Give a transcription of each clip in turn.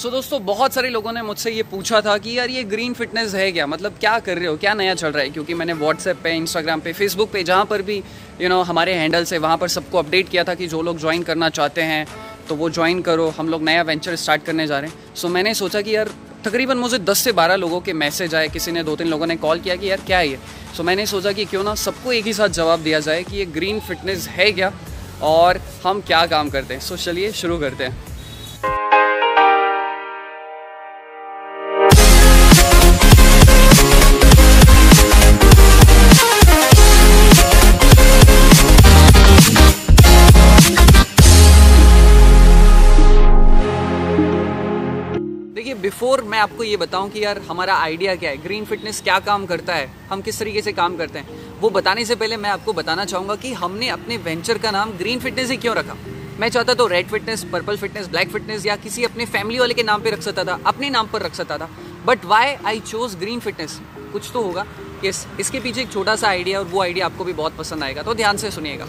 सो so, दोस्तों बहुत सारे लोगों ने मुझसे ये पूछा था कि यार ये ग्रीन फिटनेस है क्या? मतलब क्या कर रहे हो? क्या नया चल रहा है? क्योंकि मैंने व्हाट्सएप पे इंस्टाग्राम पे फेसबुक पे जहाँ पर भी यू you नो know, हमारे हैंडल्स है वहाँ पर सबको अपडेट किया था कि जो लोग ज्वाइन करना चाहते हैं तो वो ज्वाइन करो। हम लोग नया वेंचर स्टार्ट करने जा रहे हैं। सो so, मैंने सोचा कि यार तकरीबन मुझे 10 से 12 लोगों के मैसेज आए। किसी ने दो तीन लोगों ने कॉल किया कि यार क्या है ये? सो मैंने सोचा कि क्यों ना सबको एक ही साथ जवाब दिया जाए कि ये ग्रीन फिटनेस है क्या? और हम क्या काम करते हैं? सो चलिए शुरू करते हैं। बिफोर मैं आपको ये बताऊँ कि यार हमारा आइडिया क्या है? ग्रीन फिटनेस क्या काम करता है? हम किस तरीके से काम करते हैं? वो बताने से पहले मैं आपको बताना चाहूँगा कि हमने अपने वेंचर का नाम ग्रीन फिटनेस ही क्यों रखा? मैं चाहता तो red fitness purple fitness black fitness या किसी अपने फैमिली वाले के नाम पे रख सकता था, अपने नाम पर रख सकता था। But why I chose green fitness कुछ तो होगा। यस इसके पीछे एक छोटा सा आइडिया और वो आइडिया आपको भी बहुत पसंद आएगा तो ध्यान से सुनिएगा।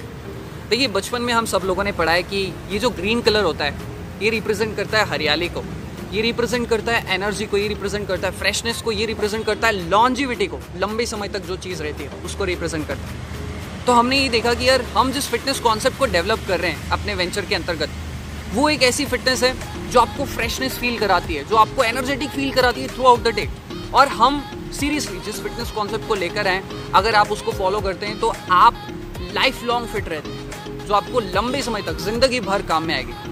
देखिए, बचपन में हम सब लोगों ने पढ़ा है कि ये जो ग्रीन कलर होता है, ये रिप्रेजेंट करता है हरियाली को। ये रिप्रेजेंट करता है एनर्जी को, ये रिप्रेजेंट करता है फ्रेशनेस को, ये रिप्रेजेंट करता है लॉन्जिविटी को। लंबे समय तक जो चीज़ रहती है, उसको रिप्रेजेंट करता है। तो हमने ये देखा कि यार, हम जिस फिटनेस कॉन्सेप्ट को डेवलप कर रहे हैं, अपने वेंचर के अंतर्गत, वो एक ऐसी फिटनेस है जो आपको फ्रेशनेस फील कराती है, जो आपको एनर्जेटिक फील कराती है थ्रू आउट द डे और हम सीरियसली जिस फिटनेस कॉन्सेप्ट को लेकर आए, अगर आप उसको फॉलो करते हैं तो आप लाइफ लॉन्ग फिट रहते हैं, जो आपको लंबे समय तक, ज़िंदगी भर काम में आएगी।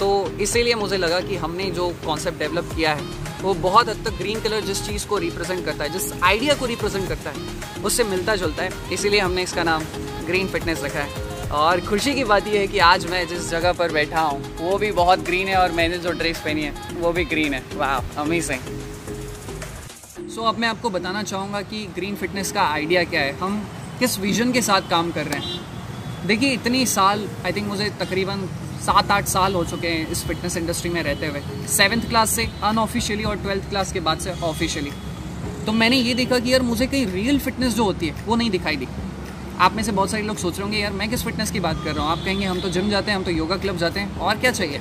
तो इसीलिए मुझे लगा कि हमने जो कॉन्सेप्ट डेवलप किया है, वो बहुत हद तक ग्रीन कलर जिस चीज़ को रिप्रेजेंट करता है, जिस आइडिया को रिप्रेजेंट करता है, उससे मिलता जुलता है। इसीलिए हमने इसका नाम ग्रीन फिटनेस रखा है। और खुशी की बात यह है कि आज मैं जिस जगह पर बैठा हूँ, वो भी बहुत ग्रीन है और मैंने जो ड्रेस पहनी है, वो भी ग्रीन है। वाह अमेजिंग सो अब मैं आपको बताना चाहूँगा कि ग्रीन फिटनेस का आइडिया क्या है? हम किस विजन के साथ काम कर रहे हैं? देखिए, इतनी साल आई थिंक मुझे तकरीबन सात आठ साल हो चुके हैं इस फिटनेस इंडस्ट्री में रहते हुए। सेवन्थ क्लास से अनऑफिशियली और ट्वेल्थ क्लास के बाद से ऑफिशियली तो मैंने ये देखा कि यार मुझे कहीं रियल फिटनेस जो होती है, वो नहीं दिखाई दी। आप में से बहुत सारे लोग सोच रहे होंगे, यार मैं किस फिटनेस की बात कर रहा हूँ? आप कहेंगे, हम तो जिम जाते हैं, हम तो योगा क्लब जाते हैं, और क्या चाहिए?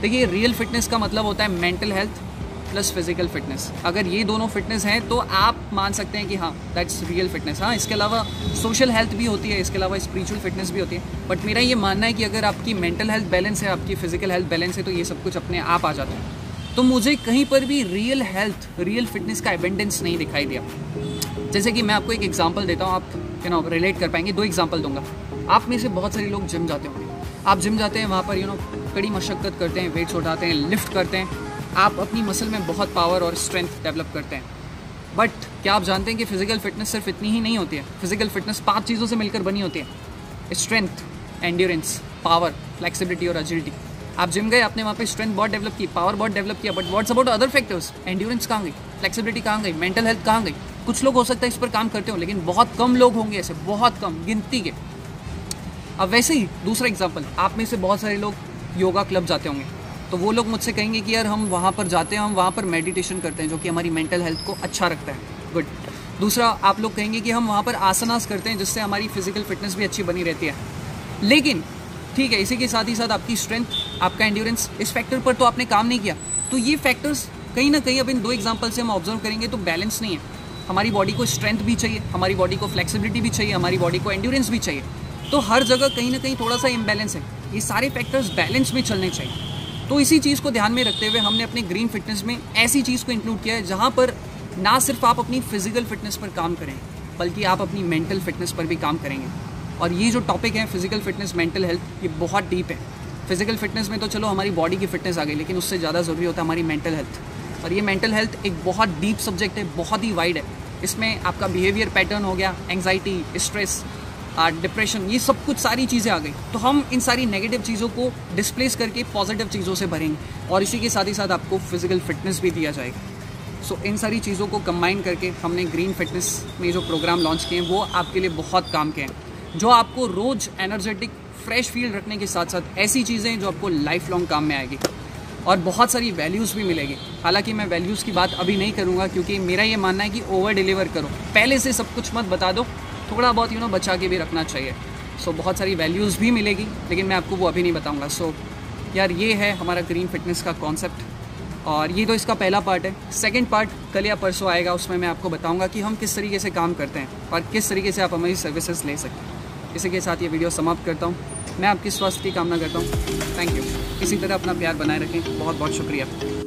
देखिए रियल फिटनेस का मतलब होता है mental health plus physical fitness अगर ये दोनों फिटनेस हैं तो आप मान सकते हैं कि हाँ दैट्स रियल फिटनेस हाँ इसके अलावा सोशल हेल्थ भी होती है, इसके अलावा स्पिरिचुअल फिटनेस भी होती है. बट मेरा ये मानना है कि अगर आपकी मेंटल हेल्थ बैलेंस है, आपकी फ़िज़िकल हेल्थ बैलेंस है तो ये सब कुछ अपने आप आ जाता है. तो मुझे कहीं पर भी रियल हेल्थ रियल फिटनेस का एवेंडेंस नहीं दिखाई दिया. जैसे कि मैं आपको एक एग्ज़ाम्पल देता हूँ, आप यू नो रिलेट कर पाएँगे, दो एग्ज़ाम्पल दूँगा. आप में से बहुत सारे लोग जिम जाते होंगे. आप जिम जाते हैं, वहाँ पर यू नो कड़ी मशक्क़त करते हैं वेट्स उठाते हैं लिफ्ट करते हैं. आप अपनी मसल में बहुत पावर और स्ट्रेंथ डेवलप करते हैं। बट क्या आप जानते हैं कि फ़िज़िकल फिटनेस सिर्फ़ इतनी ही नहीं होती है? फ़िज़िकल फिटनेस पाँच चीज़ों से मिलकर बनी होती है। स्ट्रेंथ एंड्योरेंस पावर फ्लेक्सिबिलिटी और एजिलिटी आप जिम गए, आपने वहाँ पे स्ट्रेंथ बहुत डेवलप की पावर बहुत डेवलप किया but what's about other factors endurance कहाँ गई? फ्लेक्सिबिलिटी कहाँ गई? मेंटल हेल्थ कहाँ गई? कुछ लोग हो सकता है इस पर काम करते हो, लेकिन बहुत कम लोग होंगे ऐसे, बहुत कम, गिनती के। अब वैसे ही दूसरा एग्ज़ाम्पल आप में से बहुत सारे लोग योगा क्लब जाते होंगे। तो वो लोग मुझसे कहेंगे कि यार, हम वहाँ पर जाते हैं, हम वहाँ पर मेडिटेशन करते हैं, जो कि हमारी मेंटल हेल्थ को अच्छा रखता है। गुड दूसरा, आप लोग कहेंगे कि हम वहाँ पर आसनास करते हैं, जिससे हमारी फ़िज़िकल फिटनेस भी अच्छी बनी रहती है। लेकिन, ठीक है, इसी के साथ ही साथ आपकी स्ट्रेंथ आपका एंड्योरेंस इस फैक्टर पर तो आपने काम नहीं किया। तो ये फैक्टर्स कहीं ना कहीं अब इन दो एग्ज़ाम्पल से हम ऑब्ज़र्व करेंगे तो बैलेंस नहीं है। हमारी बॉडी को स्ट्रेंथ भी चाहिए, हमारी बॉडी को फ्लेक्सिबिलिटी भी चाहिए, हमारी बॉडी को एंड्योरेंस भी चाहिए। तो हर जगह कहीं ना कहीं थोड़ा सा इम्बैलेंस है। ये सारे फैक्टर्स बैलेंस में चलने चाहिए। तो इसी चीज़ को ध्यान में रखते हुए हमने अपने ग्रीन फिटनेस में ऐसी चीज़ को इंक्लूड किया है, जहाँ पर ना सिर्फ़ आप अपनी फ़िज़िकल फिटनेस पर काम करें, बल्कि आप अपनी मेंटल फिटनेस पर भी काम करेंगे। और ये जो टॉपिक है फ़िज़िकल फिटनेस मेंटल हेल्थ ये बहुत डीप है। फ़िज़िकल फिटनेस में तो चलो हमारी बॉडी की फिटनेस आ गई, लेकिन उससे ज़्यादा ज़रूरी होता है हमारी मेंटल हेल्थ और ये मेंटल हेल्थ एक बहुत डीप सब्जेक्ट है, बहुत ही वाइड है। इसमें आपका बिहेवियर पैटर्न हो गया एंगजाइटी स्ट्रेस डिप्रेशन ये सब कुछ सारी चीज़ें आ गई। तो हम इन सारी नेगेटिव चीज़ों को डिस्प्लेस करके पॉजिटिव चीज़ों से भरेंगे और इसी के साथ ही साथ आपको फ़िज़िकल फिटनेस भी दिया जाएगा। सो इन सारी चीज़ों को कंबाइन करके हमने ग्रीन फिटनेस में जो प्रोग्राम लॉन्च किए हैं, वो आपके लिए बहुत काम के हैं। जो आपको रोज़ एनर्जेटिक फ्रेश फील रखने के साथ साथ ऐसी चीज़ें जो आपको लाइफ लॉन्ग काम में आएगी। और बहुत सारी वैल्यूज़ भी मिलेगी। हालाँकि मैं वैल्यूज़ की बात अभी नहीं करूँगा, क्योंकि मेरा ये मानना है कि ओवर डिलीवर करो। पहले से सब कुछ मत बता दो। थोड़ा बहुत यू नो बचा के भी रखना चाहिए। सो so, बहुत सारी वैल्यूज़ भी मिलेगी लेकिन मैं आपको वो अभी नहीं बताऊँगा। सो so, यार ये है हमारा ग्रीन फिटनेस का कॉन्सेप्ट और ये तो इसका पहला पार्ट है। सेकंड पार्ट कल या परसों आएगा उसमें मैं आपको बताऊँगा कि हम किस तरीके से काम करते हैं और किस तरीके से आप हमारी सर्विसेज़ ले सकते हैं। इसी के साथ ये वीडियो समाप्त करता हूँ। मैं आपकी स्वास्थ्य की कामना करता हूँ। थैंक यू इसी तरह अपना प्यार बनाए रखें। बहुत बहुत शुक्रिया।